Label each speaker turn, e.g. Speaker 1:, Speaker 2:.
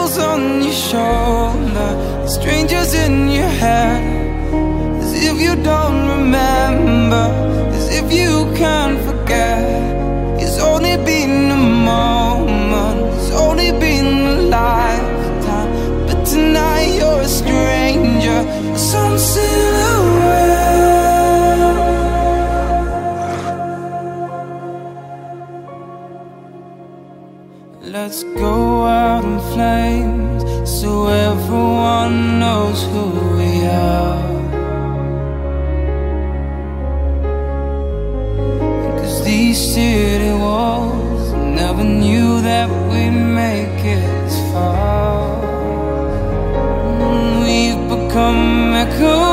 Speaker 1: angels on your shoulder, strangers in your head. As if you don't remember, as if you can't forget. Let's go out in flames so everyone knows who we are. Cause these city walls never knew that we'd make it far. We've become echoes